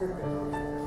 这个没